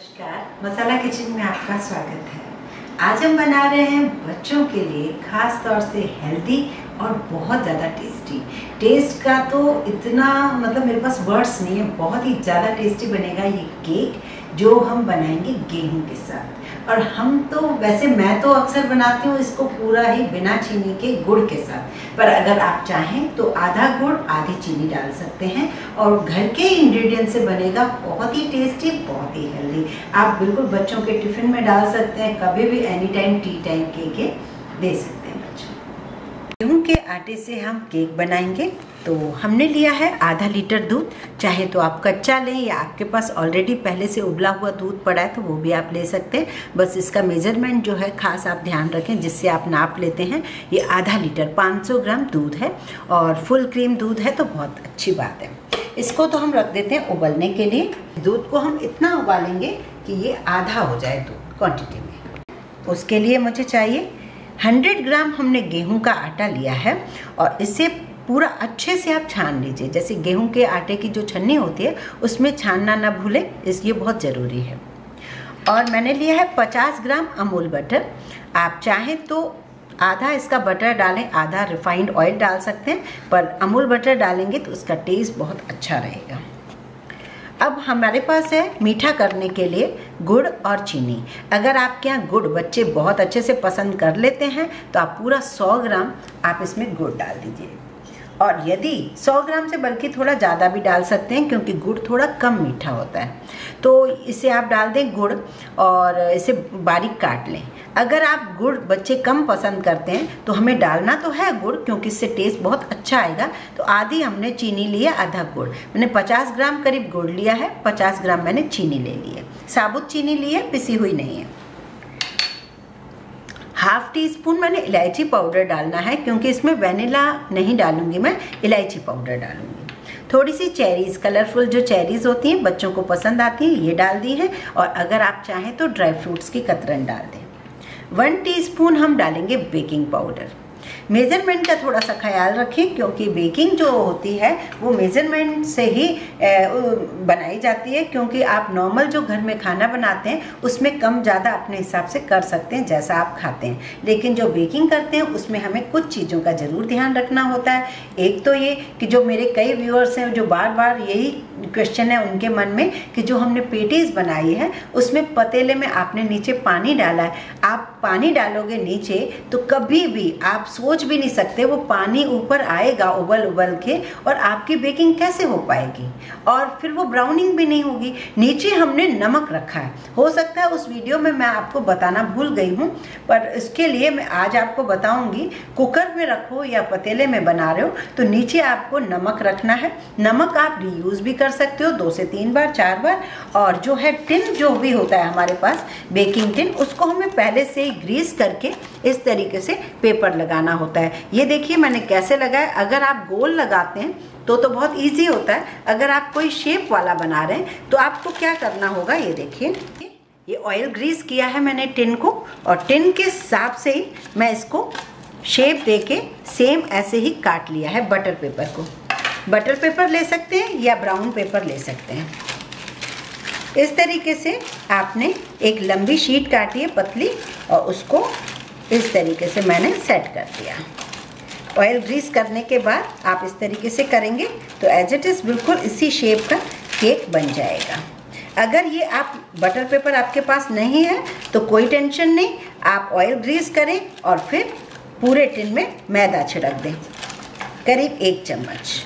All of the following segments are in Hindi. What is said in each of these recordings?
नमस्कार। मसाला किचन में आपका स्वागत है। आज हम बना रहे हैं बच्चों के लिए खास तौर से हेल्दी और बहुत ज़्यादा टेस्टी टेस्ट का तो इतना मतलब मेरे पास वर्ड्स नहीं है, बहुत ही ज़्यादा टेस्टी बनेगा ये केक जो हम बनाएँगे गेहूँ के साथ। और हम तो वैसे मैं तो अक्सर बनाती हूँ इसको पूरा ही बिना चीनी के गुड़ के साथ। पर अगर आप चाहें तो आधा गुड़, आधी चीनी डाल सकते हैं और घर के इंग्रेडिएंट से बनेगा बहुत ही टेस्टी बहुत ही हेल्दी आप बिल्कुल बच्चों के टिफ़िन में डाल सकते हैं, कभी भी एनी टाइम टी टाइम के के दे सकते हैं बच्चों। गेहूँ के आटे से हम केक बनाएँगे। तो हमने लिया है आधा लीटर दूध। चाहे तो आप कच्चा लें या आपके पास ऑलरेडी पहले से उबला हुआ दूध पड़ा है तो वो भी आप ले सकते हैं। बस इसका मेज़रमेंट जो है, खास आप ध्यान रखें, जिससे आप नाप लेते हैं, ये आधा लीटर 500 ग्राम दूध है। और फुल क्रीम दूध है तो बहुत अच्छी बात है। इसको तो हम रख देते हैं उबलने के लिए। दूध को हम इतना उबालेंगे कि ये आधा हो जाए दूध क्वान्टिटी में। उसके लिए मुझे चाहिए 100 ग्राम हमने गेहूँ का आटा लिया है। और इसे पूरा अच्छे से आप छान लीजिए। जैसे गेहूँ के आटे की जो छन्नी होती है, उसमें छानना ना भूलें, इस, ये बहुत ज़रूरी है। और मैंने लिया है 50 ग्राम अमूल बटर। आप चाहें तो आधा इसका बटर डालें, आधा रिफाइंड ऑयल डाल सकते हैं, पर अमूल बटर डालेंगे तो उसका टेस्ट बहुत अच्छा रहेगा। अब हमारे पास है मीठा करने के लिए गुड़ और चीनी। अगर आपके यहाँ गुड़ बच्चे बहुत अच्छे से पसंद कर लेते हैं तो आप पूरा 100 ग्राम आप इसमें गुड़ डाल दीजिए। और यदि 100 ग्राम से बल्कि थोड़ा ज़्यादा भी डाल सकते हैं, क्योंकि गुड़ थोड़ा कम मीठा होता है। तो इसे आप डाल दें गुड़ और इसे बारीक काट लें। अगर आप गुड़ बच्चे कम पसंद करते हैं तो हमें डालना तो है गुड़, क्योंकि इससे टेस्ट बहुत अच्छा आएगा। तो आधी हमने चीनी ली है आधा गुड़। मैंने 50 ग्राम करीब गुड़ लिया है 50 ग्राम मैंने चीनी ले ली है। साबुत चीनी ली है, पिसी हुई नहीं है। हाफ़ टी स्पून मैंने इलायची पाउडर डालना है, क्योंकि इसमें वेनिला नहीं डालूँगी मैं, इलायची पाउडर डालूँगी। थोड़ी सी चेरीज कलरफुल जो चेरीज होती हैं, बच्चों को पसंद आती हैं, ये डाल दी है, और अगर आप चाहें तो ड्राई फ्रूट्स की कतरन डाल दें। वन टीस्पून हम डालेंगे बेकिंग पाउडर मेज़रमेंट का थोड़ा सा ख्याल रखें, क्योंकि बेकिंग जो होती है, वो मेज़रमेंट से ही बनाई जाती है, क्योंकि आप नॉर्मल जो घर में खाना बनाते हैं, उसमें कम ज़्यादा अपने हिसाब से कर सकते हैं, जैसा आप खाते हैं। लेकिन जो बेकिंग करते हैं, उसमें हमें कुछ चीज़ों का ज़रूर ध्यान रखना होता है। एक तो ये कि जो मेरे कई व्यूअर्स हैं, जो बार बार यही क्वेश्चन है, उनके मन में कि जो हमने पेटीज बनाई है, उसमें पतेले में आपने नीचे पानी डाला है। आप पानी डालोगे नीचे तो कभी भी आप सोच भी नहीं सकते वो पानी ऊपर आएगा उबल उबल के और आपकी बेकिंग कैसे हो पाएगी। और फिर वो ब्राउनिंग भी नहीं होगी। नीचे हमने नमक रखा है। हो सकता है उस वीडियो में मैं आपको बताना भूल गई हूँ, पर इसके लिए मैं आज आपको बताऊँगी, कुकर में रखो या पतेले में बना रहे हो तो नीचे आपको नमक रखना है। नमक आप रीयूज भी कर सकते हो, दो से तीन बार, चार बार। और जो है टिन जो भी होता है हमारे पास, बेकिंग टिन, उसको हमें पहले से ही ग्रीस करके इस तरीके से पेपर लगाना होता है। ये देखिए मैंने कैसे लगाया। अगर आप गोल लगाते हैं तो तो बहुत इजी होता है। अगर आप कोई शेप वाला बना रहे हैं तो आपको क्या करना होगा, ये देखिए। ये ऑयल ग्रीस किया है मैंने टिन को, और टिन के हिसाब से ही मैं इसको शेप दे के सेम ऐसे ही काट लिया है बटर पेपर को। बटर पेपर ले सकते हैं या ब्राउन पेपर ले सकते हैं। इस तरीके से आपने एक लंबी शीट काटी है पतली और उसको इस तरीके से मैंने सेट कर दिया। ऑयल ग्रीस करने के बाद आप इस तरीके से करेंगे तो एज इट इज़ बिल्कुल इसी शेप का केक बन जाएगा। अगर ये आप बटर पेपर आपके पास नहीं है तो कोई टेंशन नहीं, आप ऑयल ग्रीस करें और फिर पूरे टिन में मैदा छिड़क दें। करीब एक चम्मच।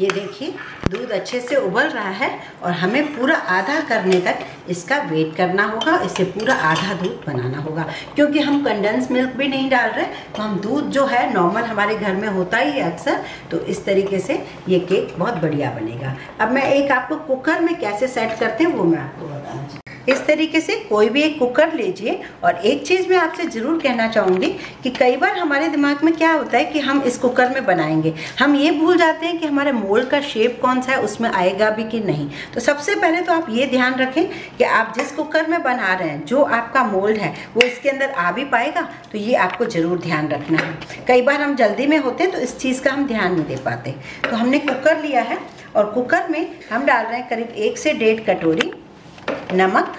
ये देखिए, दूध अच्छे से उबल रहा है और हमें पूरा आधा करने तक इसका वेट करना होगा, इसे पूरा आधा दूध बनाना होगा। क्योंकि हम कंडेंस मिल्क भी नहीं डाल रहे तो हम दूध जो है नॉर्मल हमारे घर में होता ही है अक्सर तो इस तरीके से ये केक बहुत बढ़िया बनेगा। अब मैं एक आपको कुकर में कैसे सेट करते हैं, वो मैं आपको बताना चाहती इस तरीके से कोई भी एक कुकर लीजिए। और एक चीज़ मैं आपसे ज़रूर कहना चाहूँगी कि कई बार हमारे दिमाग में क्या होता है कि हम इस कुकर में बनाएँगे। हम ये भूल जाते हैं कि हमारे मोल्ड का शेप कौन सा है, उसमें आएगा भी कि नहीं। तो सबसे पहले तो आप ये ध्यान रखें कि आप जिस कुकर में बना रहे हैं, जो आपका मोल्ड है, वो इसके अंदर आ भी पाएगा तो ये आपको ज़रूर ध्यान रखना है। कई बार हम जल्दी में होते हैं तो इस चीज़ का हम ध्यान नहीं दे पाते। तो हमने कुकर लिया है, और कुकर में हम डाल रहे हैं करीब एक से डेढ़ कटोरी नमक।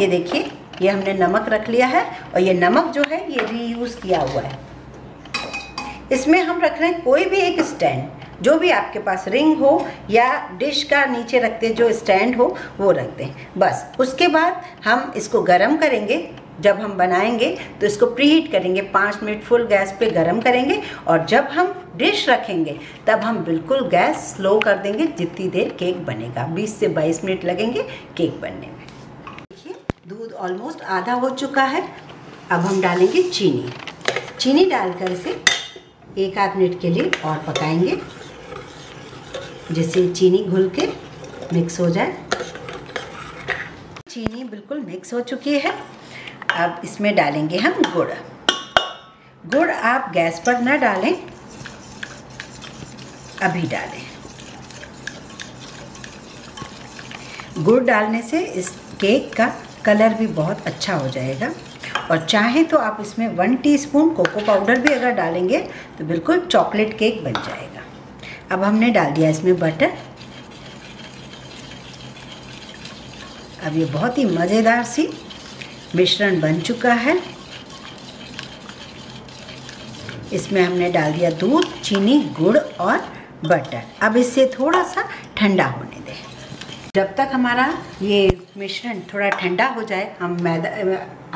ये देखिए, ये हमने नमक रख लिया है और ये नमक जो है, ये रीयूज़ किया हुआ है। इसमें हम रख रहे हैं कोई भी एक स्टैंड जो भी आपके पास रिंग हो या डिश का नीचे रखते जो स्टैंड हो, वो रख दें बस, उसके बाद हम इसको गरम करेंगे। जब हम बनाएँगे तो इसको प्रीहीट करेंगे, पाँच मिनट फुल गैस पे गरम करेंगे और जब हम डिश रखेंगे, तब हम बिल्कुल गैस स्लो कर देंगे, जितनी देर केक बनेगा। 20 से 22 मिनट लगेंगे केक बनने में। देखिए, दूध ऑलमोस्ट आधा हो चुका है। अब हम डालेंगे चीनी। चीनी डालकर इसे एक आध मिनट के लिए और पकाएँगे, जिससे चीनी घुल के मिक्स हो जाए। चीनी बिल्कुल मिक्स हो चुकी है। अब इसमें डालेंगे हम गुड़। गुड़ आप गैस पर ना डालें, अभी डालें। गुड़ डालने से इस केक का कलर भी बहुत अच्छा हो जाएगा। और चाहें तो आप इसमें वन टीस्पून कोको पाउडर भी अगर डालेंगे तो बिल्कुल चॉकलेट केक बन जाएगा। अब हमने डाल दिया इसमें बटर। अब ये बहुत ही मज़ेदार सी मिश्रण बन चुका है। इसमें हमने डाल दिया दूध, चीनी, गुड़ और बटर। अब इसे थोड़ा सा ठंडा होने दें। जब तक हमारा ये मिश्रण थोड़ा ठंडा हो जाए, हम मैदा,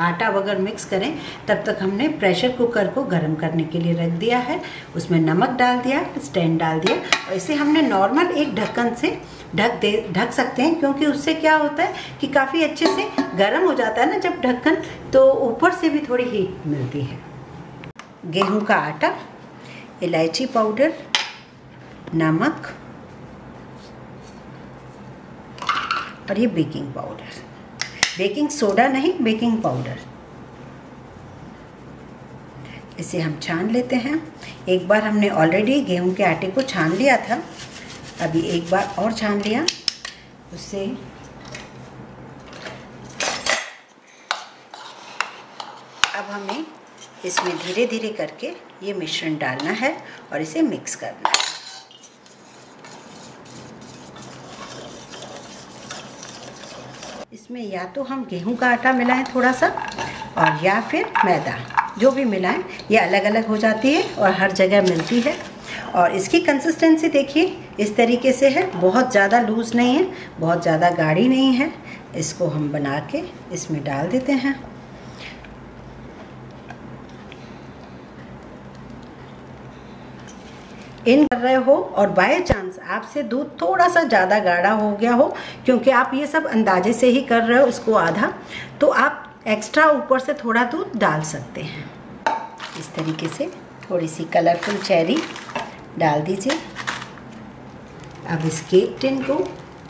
आटा वगैरह मिक्स करें, तब तक हमने प्रेशर कुकर को गर्म करने के लिए रख दिया है। उसमें नमक डाल दिया स्टैंड डाल दिया। और इसे हमने नॉर्मल एक ढक्कन से ढक दे, ढक सकते हैं, क्योंकि उससे क्या होता है कि काफ़ी अच्छे से गर्म हो जाता है ना जब ढक्कन तो ऊपर से भी थोड़ी हीट मिलती है। गेहूँ का आटा, इलायची पाउडर नमक और ये बेकिंग पाउडर बेकिंग सोडा नहीं बेकिंग पाउडर इसे हम छान लेते हैं। एक बार हमने ऑलरेडी गेहूँ के आटे को छान लिया था। अभी एक बार और छान लिया। उससे अब हमें इसमें धीरे धीरे करके ये मिश्रण डालना है और इसे मिक्स करना है। इसमें या तो हम गेहूँ का आटा मिलाएँ थोड़ा सा और या फिर मैदा, जो भी मिलाएँ, ये अलग अलग हो जाती है और हर जगह मिलती है। और इसकी कंसिस्टेंसी देखिए, इस तरीके से है, बहुत ज़्यादा लूज़ नहीं है, बहुत ज़्यादा गाढ़ी नहीं है, इसको हम बना के इसमें डाल देते हैं। इन कर रहे हो और बाय चांस आपसे दूध थोड़ा सा ज़्यादा गाढ़ा हो गया हो, क्योंकि आप ये सब अंदाजे से ही कर रहे हो इसको आधा तो आप एक्स्ट्रा ऊपर से थोड़ा दूध डाल सकते हैं। इस तरीके से थोड़ी सी कलरफुल चेरी डाल दीजिए। अब इस केक टिन को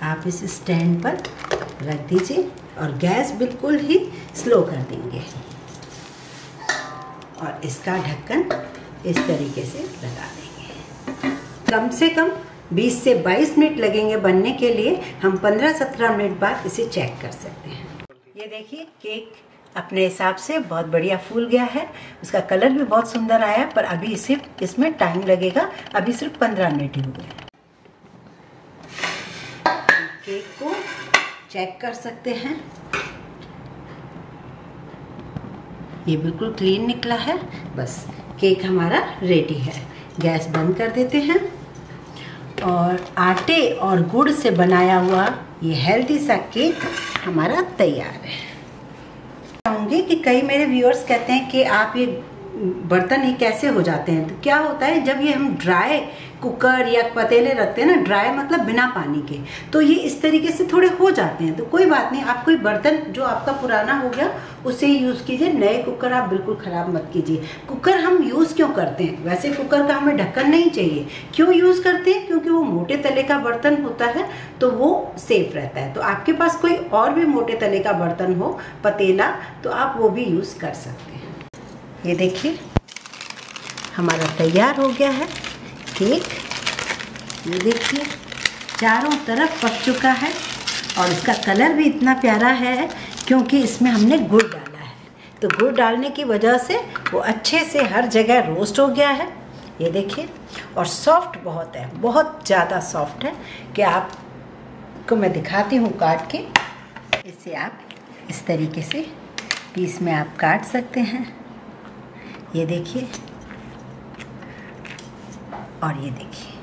आप इस स्टैंड पर रख दीजिए और गैस बिल्कुल ही स्लो कर देंगे। और इसका ढक्कन इस तरीके से लगा देंगे कम से कम 20 से 22 मिनट लगेंगे बनने के लिए। हम 15-17 मिनट बाद इसे चेक कर सकते हैं। ये देखिए केक अपने हिसाब से बहुत बढ़िया फूल गया है। उसका कलर भी बहुत सुंदर आया पर अभी इसे इसमें टाइम लगेगा। अभी सिर्फ़ 15 मिनट ही हुए केक को चेक कर सकते हैं। ये बिल्कुल क्लीन निकला है। बस केक हमारा रेडी है। गैस बंद कर देते हैं। और आटे और गुड़ से बनाया हुआ ये हेल्दी सा केक हमारा तैयार है। चाहूँगी कि कई मेरे व्यूअर्स कहते हैं कि आप ये बर्तन ही कैसे हो जाते हैं? तो क्या होता है, जब ये हम ड्राई कुकर या पतीले रखते हैं ना ड्राई मतलब बिना पानी के तो ये इस तरीके से थोड़े हो जाते हैं। तो कोई बात नहीं, आप कोई बर्तन जो आपका पुराना हो गया, उसे ही यूज़ कीजिए, नए कुकर आप बिल्कुल ख़राब मत कीजिए। कुकर हम यूज़ क्यों करते हैं? वैसे कुकर का हमें ढक्कन नहीं चाहिए। क्यों यूज़ करते हैं? क्योंकि वो मोटे तले का बर्तन होता है तो वो सेफ़ रहता है। तो आपके पास कोई और भी मोटे तले का बर्तन हो, पतीला तो आप वो भी यूज़ कर सकते हैं। ये देखिए, हमारा तैयार हो गया है। केक, ये देखिए, चारों तरफ़ पक चुका है और इसका कलर भी इतना प्यारा है क्योंकि इसमें हमने गुड़ डाला है। तो गुड़ डालने की वजह से वो अच्छे से हर जगह रोस्ट हो गया है। ये देखिए, और सॉफ्ट बहुत है, बहुत ज़्यादा सॉफ्ट है कि आप आपको मैं दिखाती हूँ काट के। इसे आप इस तरीके से पीस में आप काट सकते हैं। ये देखिए। और ये देखिए।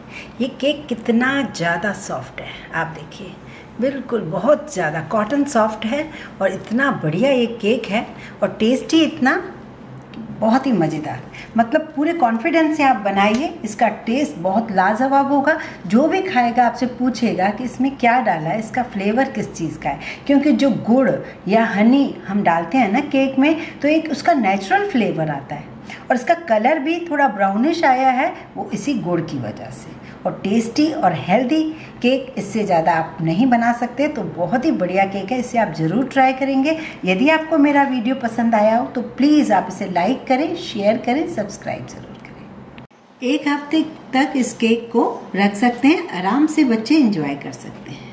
ये केक कितना ज़्यादा सॉफ्ट है, आप देखिए। बिल्कुल बहुत ज़्यादा, कॉटन सॉफ्ट है और इतना बढ़िया ये केक है और टेस्टी इतना बहुत ही मज़ेदार। मतलब पूरे कॉन्फिडेंस से आप बनाइए, इसका टेस्ट बहुत लाजवाब होगा। जो भी खाएगा, आपसे पूछेगा कि इसमें क्या डाला है, इसका फ्लेवर किस चीज़ का है। क्योंकि जो गुड़ या हनी हम डालते हैं ना केक में तो एक उसका नेचुरल फ्लेवर आता है। और इसका कलर भी थोड़ा ब्राउनिश आया है, वो इसी गुड़ की वजह से। और टेस्टी और हेल्दी केक इससे ज़्यादा आप नहीं बना सकते तो बहुत ही बढ़िया केक है, इसे आप ज़रूर ट्राई करेंगे। यदि आपको मेरा वीडियो पसंद आया हो तो प्लीज़ आप इसे लाइक करें शेयर करें सब्सक्राइब ज़रूर करें। एक हफ़्ते तक इस केक को रख सकते हैं, आराम से बच्चे इंजॉय कर सकते हैं।